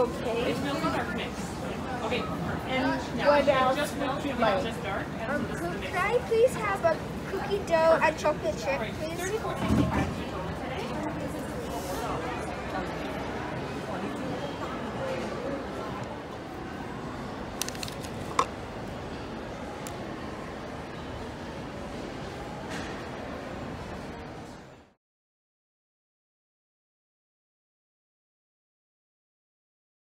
Okay. It's smells like our mix. Okay. And now what else? Just milk. Just dark. Um, could, can I please have a cookie dough and chocolate chip, please?